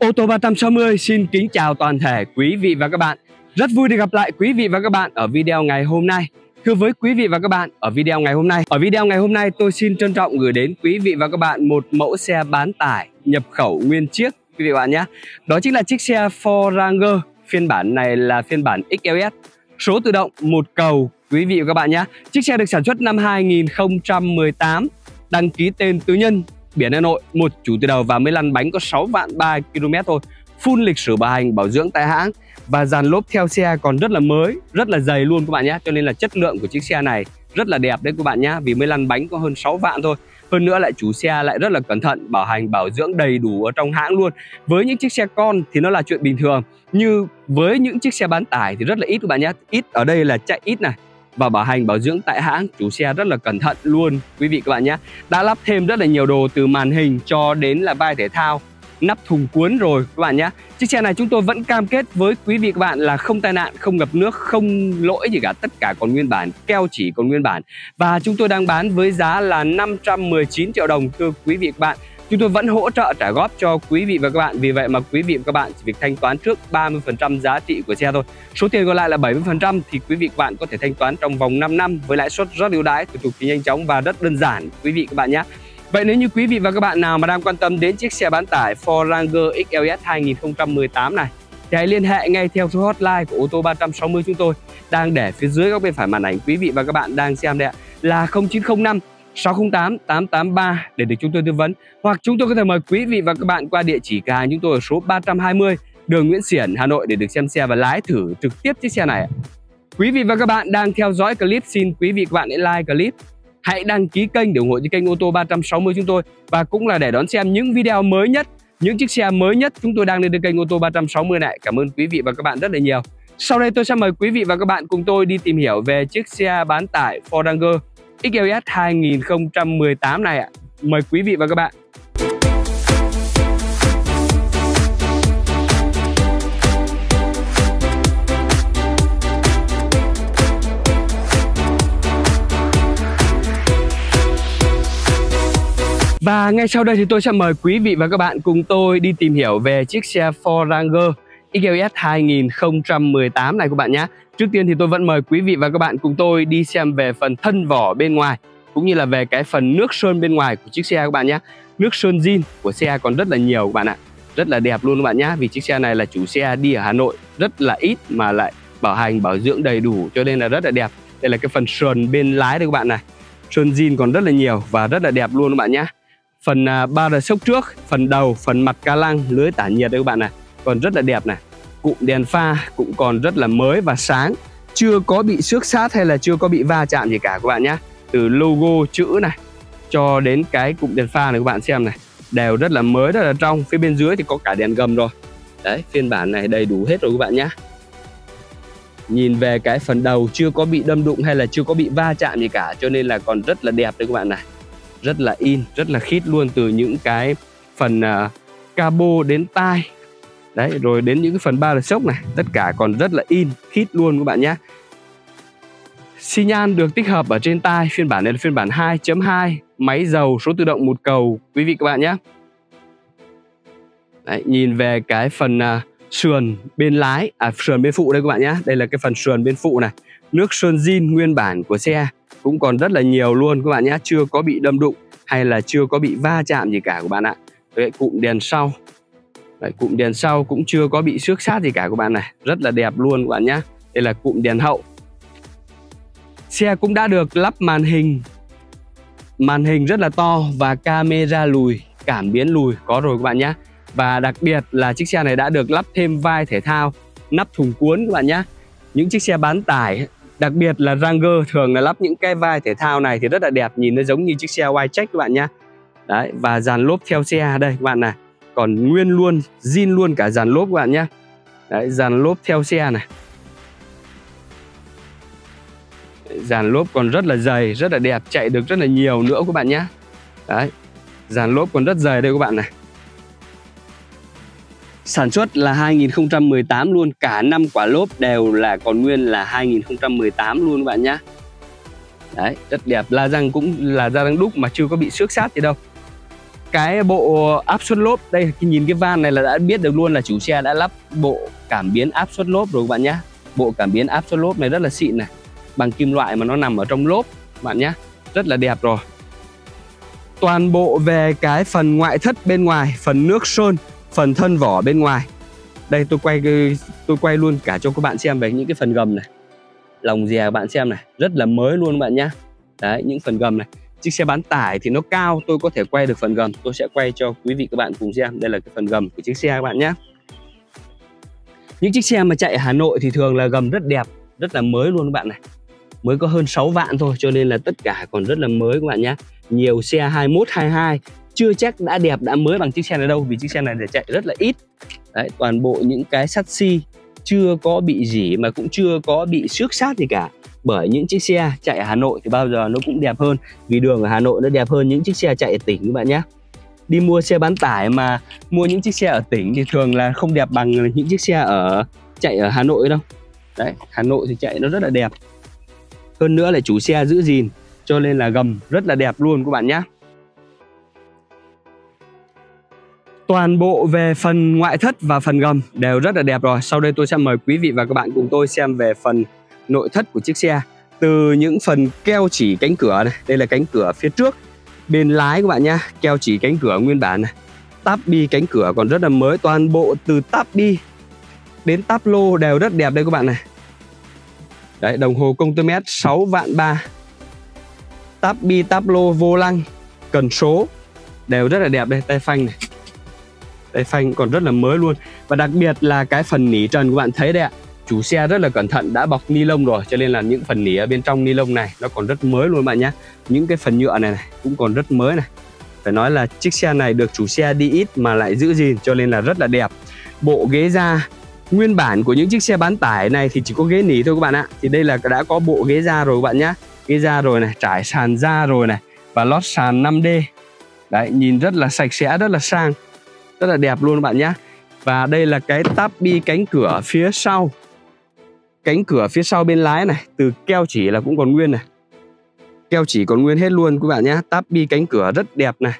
Ô tô 360 xin kính chào toàn thể quý vị và các bạn. Rất vui được gặp lại quý vị và các bạn ở video ngày hôm nay. Thưa với quý vị và các bạn, ở video ngày hôm nay, ở video ngày hôm nay tôi xin trân trọng gửi đến quý vị và các bạn một mẫu xe bán tải nhập khẩu nguyên chiếc quý vị và bạn nhé. Đó chính là chiếc xe Ford Ranger, phiên bản này là phiên bản XLS, số tự động một cầu quý vị và các bạn nhé. Chiếc xe được sản xuất năm 2018, đăng ký tên tư nhân biển Hà Nội, một chủ từ đầu và mới lăn bánh có 6 vạn 3 km thôi. Full lịch sử bảo hành, bảo dưỡng tại hãng và dàn lốp theo xe còn rất là mới, rất là dày luôn các bạn nhé. Cho nên là chất lượng của chiếc xe này rất là đẹp đấy các bạn nhé. Vì mới lăn bánh có hơn 6 vạn thôi. Hơn nữa lại chủ xe lại rất là cẩn thận, bảo hành, bảo dưỡng đầy đủ ở trong hãng luôn. Với những chiếc xe con thì nó là chuyện bình thường. Như với những chiếc xe bán tải thì rất là ít các bạn nhé. Ít ở đây là chạy ít này và bảo hành, bảo dưỡng tại hãng. Chủ xe rất là cẩn thận luôn, quý vị các bạn nhé. Đã lắp thêm rất là nhiều đồ từ màn hình cho đến là vai thể thao, nắp thùng cuốn rồi, các bạn nhé. Chiếc xe này chúng tôi vẫn cam kết với quý vị các bạn là không tai nạn, không ngập nước, không lỗi gì cả. Tất cả còn nguyên bản, keo chỉ còn nguyên bản. Và chúng tôi đang bán với giá là 519 triệu đồng, thưa quý vị các bạn. Chúng tôi vẫn hỗ trợ trả góp cho quý vị và các bạn. Vì vậy mà quý vị và các bạn chỉ việc thanh toán trước 30% giá trị của xe thôi. Số tiền còn lại là 70% thì quý vị và các bạn có thể thanh toán trong vòng 5 năm Với lãi suất rất ưu đãi, thủ tục thì nhanh chóng và rất đơn giản quý vị và các bạn nhé. Vậy nếu như quý vị và các bạn nào mà đang quan tâm đến chiếc xe bán tải Ford Ranger XLS 2018 này thì hãy liên hệ ngay theo số hotline của ô tô 360 chúng tôi đang để phía dưới góc bên phải màn ảnh. Quý vị và các bạn đang xem đây ạ là 0905 608 883 để được chúng tôi tư vấn. Hoặc chúng tôi có thể mời quý vị và các bạn qua địa chỉ cửa hàng chúng tôi ở số 320 đường Nguyễn Xiển, Hà Nội để được xem xe và lái thử trực tiếp chiếc xe này. Quý vị và các bạn đang theo dõi clip xin quý vị và các bạn hãy like clip. Hãy đăng ký kênh để ủng hộ cho kênh ô tô 360 chúng tôi và cũng là để đón xem những video mới nhất những chiếc xe mới nhất chúng tôi đang lên trên kênh ô tô 360 này. Cảm ơn quý vị và các bạn rất là nhiều. Sau đây tôi sẽ mời quý vị và các bạn cùng tôi đi tìm hiểu về chiếc xe bán tải Ford Ranger XLS 2018 này ạ. Mời quý vị và các bạn. Và ngay sau đây thì tôi sẽ mời quý vị và các bạn cùng tôi đi tìm hiểu về chiếc xe Ford Ranger XLS 2018 này các bạn nhé. Trước tiên thì tôi vẫn mời quý vị và các bạn cùng tôi đi xem về phần thân vỏ bên ngoài cũng như là về cái phần nước sơn bên ngoài của chiếc xe các bạn nhé. Nước sơn zin của xe còn rất là nhiều các bạn ạ. Rất là đẹp luôn các bạn nhé. Vì chiếc xe này là chủ xe đi ở Hà Nội rất là ít mà lại bảo hành bảo dưỡng đầy đủ cho nên là rất là đẹp. Đây là cái phần sườn bên lái đây các bạn này. Sơn zin còn rất là nhiều và rất là đẹp luôn các bạn nhé. Phần uh, ba đờ sốc trước, phần đầu, phần mặt ca lăng, lưới tản nhiệt đây các bạn này còn rất là đẹp này. Cụm đèn pha cũng còn rất là mới và sáng. Chưa có bị xước sát hay là chưa có bị va chạm gì cả các bạn nhé. Từ logo chữ này cho đến cái cụm đèn pha này các bạn xem này đều rất là mới rất là trong. Phía bên dưới thì có cả đèn gầm rồi. Đấy phiên bản này đầy đủ hết rồi các bạn nhé. Nhìn về cái phần đầu chưa có bị đâm đụng hay là chưa có bị va chạm gì cả cho nên là còn rất là đẹp đấy các bạn này. Rất là in rất là khít luôn từ những cái phần uh, cabo đến tai đấy rồi đến những cái phần ba là sốc này. Tất cả còn rất là in khít luôn các bạn nhé. Xi nhan được tích hợp ở trên tai phiên bản này là phiên bản 2.2 máy dầu số tự động một cầu quý vị các bạn nhé. Đấy, nhìn về cái phần uh, sườn bên lái à sườn bên phụ đây các bạn nhé. Đây là cái phần sườn bên phụ này. Nước sơn zin nguyên bản của xe cũng còn rất là nhiều luôn các bạn nhé. Chưa có bị đâm đụng hay là chưa có bị va chạm gì cả các bạn ạ. Đấy, cụm đèn sau. Đấy, cụm đèn sau cũng chưa có bị xước sát gì cả các bạn này. Rất là đẹp luôn các bạn nhé đây là cụm đèn hậu. Xe cũng đã được lắp màn hình. Màn hình rất là to và camera lùi cảm biến lùi có rồi các bạn nhé và đặc biệt là chiếc xe này đã được lắp thêm vai thể thao nắp thùng cuốn các bạn nhé những chiếc xe bán tải đặc biệt là Ranger thường là lắp những cái vai thể thao này thì rất là đẹp nhìn nó giống như chiếc xe Y-Check các bạn nhé đấy và dàn lốp theo xe. Đây các bạn này còn nguyên luôn, zin luôn cả dàn lốp các bạn nhé. Đấy, dàn lốp theo xe này. Dàn lốp còn rất là dày, rất là đẹp, chạy được rất là nhiều nữa các bạn nhé. Đấy, dàn lốp còn rất dày đây các bạn này. Sản xuất là 2018 luôn, cả năm quả lốp đều là còn nguyên là 2018 luôn các bạn nhé. Đấy, rất đẹp, la răng cũng là da răng đúc mà chưa có bị xước sát gì đâu cái bộ áp suất lốp đây nhìn cái van này là đã biết được luôn là chủ xe đã lắp bộ cảm biến áp suất lốp rồi các bạn nhé bộ cảm biến áp suất lốp này rất là xịn này, bằng kim loại mà nó nằm ở trong lốp bạn nhé rất là đẹp rồi. Toàn bộ về cái phần ngoại thất bên ngoài, phần nước sơn, phần thân vỏ bên ngoài. Đây, tôi quay tôi quay luôn cả cho các bạn xem về những cái phần gầm này. Lòng dè bạn xem này, rất là mới luôn bạn nhé đấy, những phần gầm này chiếc xe bán tải thì nó cao tôi có thể quay được phần gầm. Tôi sẽ quay cho quý vị các bạn cùng xem. Đây là cái phần gầm của chiếc xe các bạn nhé. Những chiếc xe mà chạy ở Hà Nội thì thường là gầm rất đẹp rất là mới luôn các bạn này. Mới có hơn 6 vạn thôi cho nên là tất cả còn rất là mới các bạn nhé. Nhiều xe 21 22 chưa chắc đã đẹp đã mới bằng chiếc xe này đâu vì chiếc xe này để chạy rất là ít. Đấy, toàn bộ những cái sắt xi chưa có bị gì mà cũng chưa có bị xước sát gì cả bởi những chiếc xe chạy ở Hà Nội thì bao giờ nó cũng đẹp hơn. Vì đường ở Hà Nội nó đẹp hơn những chiếc xe chạy ở tỉnh các bạn nhé. Đi mua xe bán tải mà mua những chiếc xe ở tỉnh thì thường là không đẹp bằng những chiếc xe ở, chạy ở Hà Nội đâu. Đấy, Hà Nội thì chạy nó rất là đẹp. Hơn nữa là chủ xe giữ gìn, cho nên là gầm rất là đẹp luôn các bạn nhé. Toàn bộ về phần ngoại thất và phần gầm đều rất là đẹp rồi. Sau đây tôi sẽ mời quý vị và các bạn cùng tôi xem về phần nội thất của chiếc xe. Từ những phần keo chỉ cánh cửa này, đây là cánh cửa phía trước, bên lái các bạn nhá, keo chỉ cánh cửa nguyên bản này. Táp bi cánh cửa còn rất là mới, toàn bộ từ táp bi đến táp lô đều rất đẹp đây các bạn này. Đấy, đồng hồ công tơ mét 6 vạn ba. Táp bi, táp lô vô lăng, cần số đều rất là đẹp đây, tay phanh này. Tay phanh còn rất là mới luôn. Và đặc biệt là cái phần nỉ trần các bạn thấy đây ạ chủ xe rất là cẩn thận đã bọc ni lông rồi cho nên là những phần nỉ ở bên trong ni lông này nó còn rất mới luôn bạn nhé những cái phần nhựa này, này cũng còn rất mới này. Phải nói là chiếc xe này được chủ xe đi ít mà lại giữ gìn cho nên là rất là đẹp. Bộ ghế da nguyên bản của những chiếc xe bán tải này thì chỉ có ghế nỉ thôi các bạn ạ. Thì đây là đã có bộ ghế da rồi các bạn nhé ghế da rồi này trải sàn da rồi này và lót sàn 5D đấy nhìn rất là sạch sẽ rất là sang rất là đẹp luôn các bạn nhé và đây là cái táp bi cánh cửa phía sau cánh cửa phía sau bên lái này, từ keo chỉ là cũng còn nguyên này. Keo chỉ còn nguyên hết luôn các bạn nhé. Táp bi cánh cửa rất đẹp này.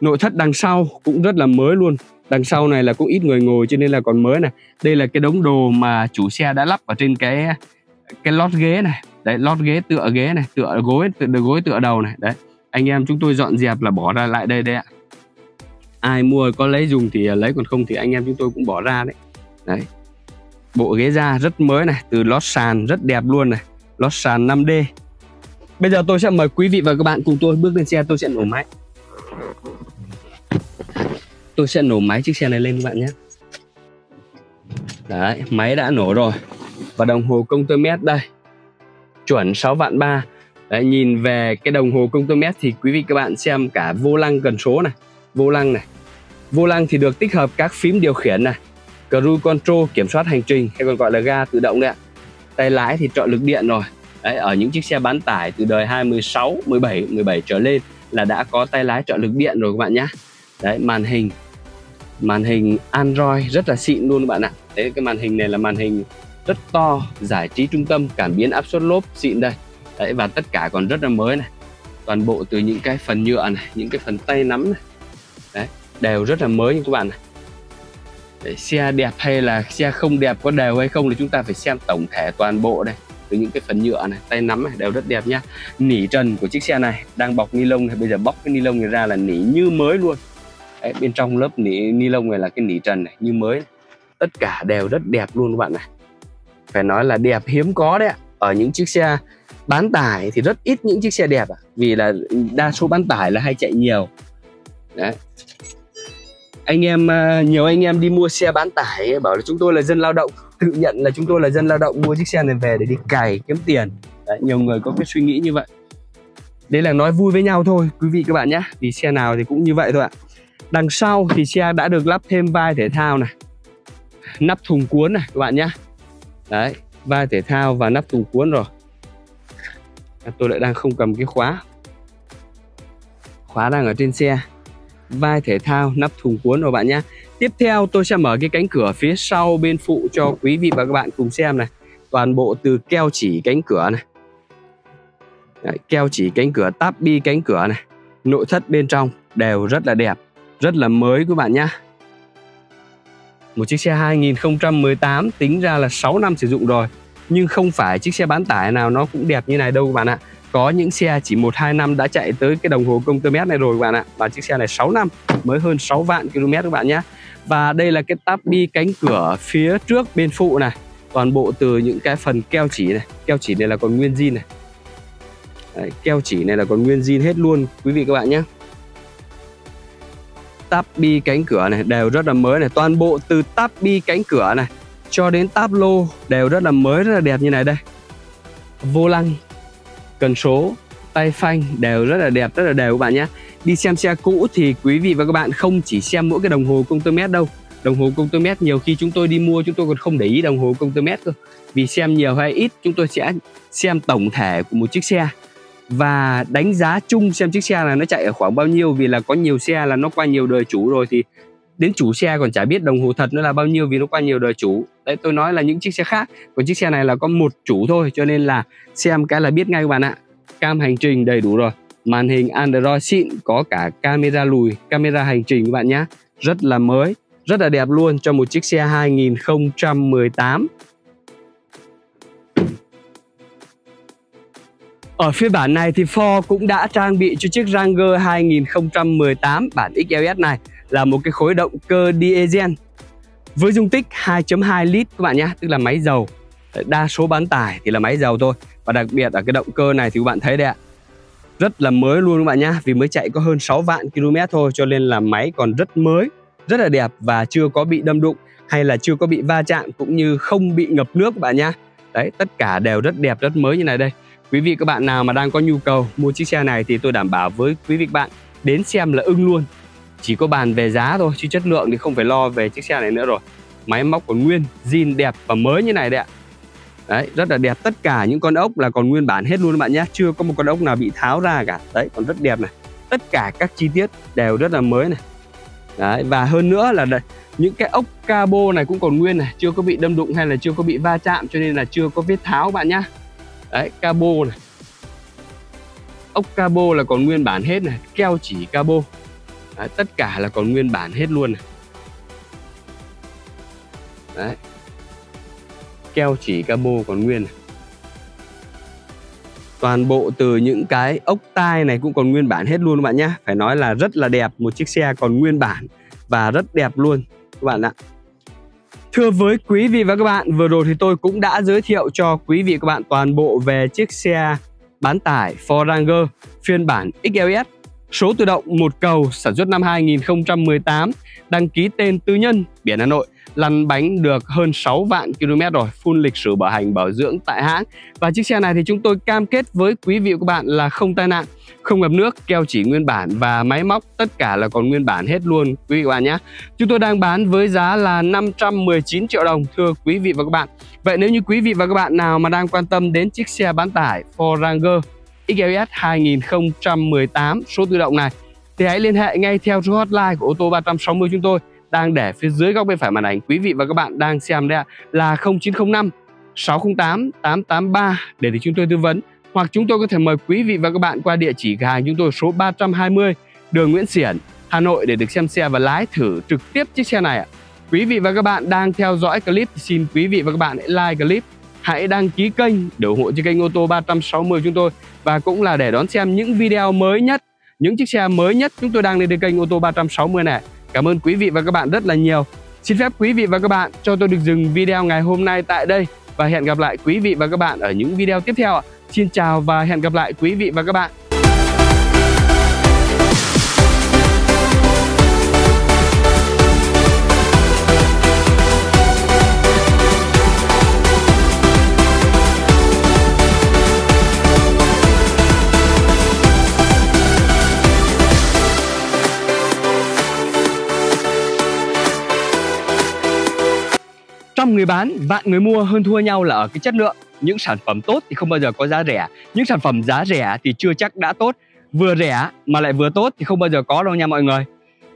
Nội thất đằng sau cũng rất là mới luôn. Đằng sau này là cũng ít người ngồi cho nên là còn mới này. Đây là cái đống đồ mà chủ xe đã lắp ở trên cái cái lót ghế này. Đấy, lót ghế tựa ghế này, tựa gối tựa gối tựa đầu này. Đấy, anh em chúng tôi dọn dẹp là bỏ ra lại đây đây ạ. Ai mua có lấy dùng thì lấy, còn không thì anh em chúng tôi cũng bỏ ra đấy. Đấy bộ ghế da rất mới này từ lót sàn rất đẹp luôn này lót sàn 5D bây giờ tôi sẽ mời quý vị và các bạn cùng tôi bước lên xe tôi sẽ nổ máy. Tôi sẽ nổ máy chiếc xe này lên các bạn nhé. Đấy máy đã nổ rồi. Và đồng hồ công tơ mét đây. Chuẩn 6 vạn 3 Đấy, nhìn về cái đồng hồ công tơ mét thì quý vị các bạn xem cả vô lăng cần số này vô lăng này. Vô lăng thì được tích hợp các phím điều khiển này cruise control kiểm soát hành trình, hay còn gọi là ga tự động đấy ạ. Tay lái thì trợ lực điện rồi. Đấy, ở những chiếc xe bán tải từ đời 2016 17 17 trở lên là đã có tay lái trợ lực điện rồi các bạn nhé đấy, màn hình màn hình Android rất là xịn luôn các bạn ạ. Đấy, cái màn hình này là màn hình rất to, giải trí trung tâm, cảm biến áp suất lốp xịn đây. Đấy, và tất cả còn rất là mới này. Toàn bộ từ những cái phần nhựa này, những cái phần tay nắm này. Đấy, đều rất là mới như các bạn này xe đẹp hay là xe không đẹp có đều hay không thì chúng ta phải xem tổng thể toàn bộ đây. Từ những cái phần nhựa này tay nắm này đều rất đẹp nhá. Nỉ trần của chiếc xe này đang bọc ni lông này bây giờ bóc cái ni lông này ra là nỉ như mới luôn. Đấy, bên trong lớp nỉ ni lông này là cái nỉ trần này như mới. Tất cả đều rất đẹp luôn các bạn này phải nói là đẹp hiếm có đấy ạ. Ở những chiếc xe bán tải thì rất ít những chiếc xe đẹp à vì là đa số bán tải là hay chạy nhiều. Đấy anh em ờ, nhiều anh em đi mua xe bán tải bảo là chúng tôi là dân lao động. Tự nhận là chúng tôi là dân lao động mua chiếc xe này về để đi cày kiếm tiền. Đấy, nhiều người có cái suy nghĩ như vậy. Đấy là nói vui với nhau thôi quý vị các bạn nhé. Vì xe nào thì cũng như vậy thôi ạ. Đằng sau thì xe đã được lắp thêm vai thể thao này. Nắp thùng cuốn này các bạn nhé. Đấy vai thể thao và nắp thùng cuốn rồi. Tôi lại đang không cầm cái khóa. Khóa đang ở trên xe vai thể thao nắp thùng cuốn rồi bạn nhé. Tiếp theo tôi sẽ mở cái cánh cửa phía sau bên phụ cho quý vị và các bạn cùng xem này. Toàn bộ từ keo chỉ cánh cửa này. Đấy, keo chỉ cánh cửa táp bi cánh cửa này. Nội thất bên trong đều rất là đẹp rất là mới các bạn nhé một chiếc xe 2018 tính ra là 6 năm sử dụng rồi nhưng không phải chiếc xe bán tải nào nó cũng đẹp như này đâu các bạn ạ có những xe chỉ 1-2 năm đã chạy tới cái đồng hồ công tơ mét này rồi các bạn ạ. Và chiếc xe này 6 năm mới hơn 6 vạn km các bạn nhé. Và đây là cái táp bi cánh cửa phía trước bên phụ này. Toàn bộ từ những cái phần keo chỉ này. Keo chỉ này là còn nguyên zin này. Đấy, keo chỉ này là còn nguyên zin hết luôn quý vị các bạn nhé. Táp bi cánh cửa này đều rất là mới này. Toàn bộ từ táp bi cánh cửa này cho đến táp lô đều rất là mới rất là đẹp như này đây. Vô lăng cần số, tay phanh đều rất là đẹp, rất là đều các bạn nhé. Đi xem xe cũ thì quý vị và các bạn không chỉ xem mỗi cái đồng hồ công tơ mét đâu. Đồng hồ công tơ mét nhiều khi chúng tôi đi mua chúng tôi còn không để ý đồng hồ công tơ mét cơ. Vì xem nhiều hay ít, chúng tôi sẽ xem tổng thể của một chiếc xe. Và đánh giá chung xem chiếc xe là nó chạy ở khoảng bao nhiêu vì là có nhiều xe là nó qua nhiều đời chủ rồi thì đến chủ xe còn chả biết đồng hồ thật nó là bao nhiêu vì nó qua nhiều đời chủ. Đấy, tôi nói là những chiếc xe khác, còn chiếc xe này là có một chủ thôi, cho nên là xem cái là biết ngay các bạn ạ. Cam hành trình đầy đủ rồi. Màn hình Android xịn, có cả camera lùi, camera hành trình các bạn nhé rất là mới, rất là đẹp luôn cho một chiếc xe 2018 Ở phiên bản này thì Ford cũng đã trang bị cho chiếc Ranger 2018 bản XLS này là một cái khối động cơ diesel với dung tích 2.2 lít các bạn nhé, tức là máy dầu. Đa số bán tải thì là máy dầu thôi. Và đặc biệt ở cái động cơ này thì các bạn thấy đấy ạ. Rất là mới luôn các bạn nhé, vì mới chạy có hơn 6 vạn km thôi cho nên là máy còn rất mới, rất là đẹp và chưa có bị đâm đụng hay là chưa có bị va chạm cũng như không bị ngập nước các bạn nhé. Đấy, tất cả đều rất đẹp, rất mới như này đây. Quý vị các bạn nào mà đang có nhu cầu mua chiếc xe này thì tôi đảm bảo với quý vị các bạn đến xem là ưng luôn chỉ có bàn về giá thôi, chứ chất lượng thì không phải lo về chiếc xe này nữa rồi. Máy móc còn nguyên, zin đẹp và mới như này đấy ạ. Đấy, rất là đẹp. Tất cả những con ốc là còn nguyên bản hết luôn các bạn nhé. Chưa có một con ốc nào bị tháo ra cả. Đấy, còn rất đẹp này. Tất cả các chi tiết đều rất là mới này. Đấy, và hơn nữa là những cái ốc cabo này cũng còn nguyên này. Chưa có bị đâm đụng hay là chưa có bị va chạm, cho nên là chưa có vết tháo bạn nhá. Đấy, cabo này. Ốc cabo là còn nguyên bản hết này. Keo chỉ cabo. Đấy, tất cả là còn nguyên bản hết luôn này. Đấy. Keo chỉ cabo còn nguyên này. Toàn bộ từ những cái ốc tai này cũng còn nguyên bản hết luôn các bạn nhé Phải nói là rất là đẹp Một chiếc xe còn nguyên bản Và rất đẹp luôn các bạn ạ Thưa với quý vị và các bạn Vừa rồi thì tôi cũng đã giới thiệu cho quý vị và các bạn Toàn bộ về chiếc xe bán tải Ford Ranger phiên bản XLS số tự động một cầu sản xuất năm 2018, đăng ký tên tư nhân, biển Hà Nội, lăn bánh được hơn 6 vạn km rồi, full lịch sử bảo hành bảo dưỡng tại hãng. Và chiếc xe này thì chúng tôi cam kết với quý vị và các bạn là không tai nạn, không ngập nước, keo chỉ nguyên bản và máy móc tất cả là còn nguyên bản hết luôn quý vị và các bạn nhé. Chúng tôi đang bán với giá là 519 triệu đồng thưa quý vị và các bạn. Vậy nếu như quý vị và các bạn nào mà đang quan tâm đến chiếc xe bán tải Ford Ranger XLS 2018 số tự động này. Thì hãy liên hệ ngay theo số hotline của ô tô 360 chúng tôi đang để phía dưới góc bên phải màn ảnh. Quý vị và các bạn đang xem đây là 0905 608 883 để thì chúng tôi tư vấn. Hoặc chúng tôi có thể mời quý vị và các bạn qua địa chỉ cửa hàng chúng tôi số 320 đường Nguyễn Xiển, Hà Nội để được xem xe và lái thử trực tiếp chiếc xe này ạ. Quý vị và các bạn đang theo dõi clip thì xin quý vị và các bạn hãy like clip hãy đăng ký kênh để ủng hộ cho kênh ô tô 360 chúng tôi và cũng là để đón xem những video mới nhất, những chiếc xe mới nhất chúng tôi đang lên trên kênh ô tô 360 này. Cảm ơn quý vị và các bạn rất là nhiều. Xin phép quý vị và các bạn cho tôi được dừng video ngày hôm nay tại đây và hẹn gặp lại quý vị và các bạn ở những video tiếp theo. Xin chào và hẹn gặp lại quý vị và các bạn. Người bán, vạn người mua hơn thua nhau là ở cái chất lượng. Những sản phẩm tốt thì không bao giờ có giá rẻ. Những sản phẩm giá rẻ thì chưa chắc đã tốt. Vừa rẻ mà lại vừa tốt thì không bao giờ có đâu nha mọi người.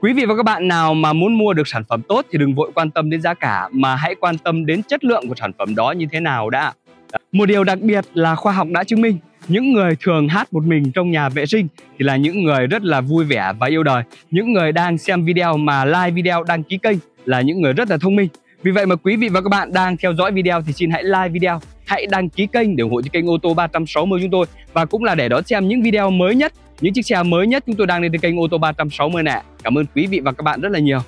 Quý vị và các bạn nào mà muốn mua được sản phẩm tốt thì đừng vội quan tâm đến giá cả, mà hãy quan tâm đến chất lượng của sản phẩm đó như thế nào đã. Một điều đặc biệt là khoa học đã chứng minh, những người thường hát một mình trong nhà vệ sinh thì là những người rất là vui vẻ và yêu đời. Những người đang xem video mà like video đăng ký kênh là những người rất là thông minh vì vậy mà quý vị và các bạn đang theo dõi video thì xin hãy like video, hãy đăng ký kênh để ủng hộ cho kênh ô tô 360 chúng tôi. Và cũng là để đón xem những video mới nhất, những chiếc xe mới nhất chúng tôi đang lên trên kênh ô tô 360 nè cảm ơn quý vị và các bạn rất là nhiều.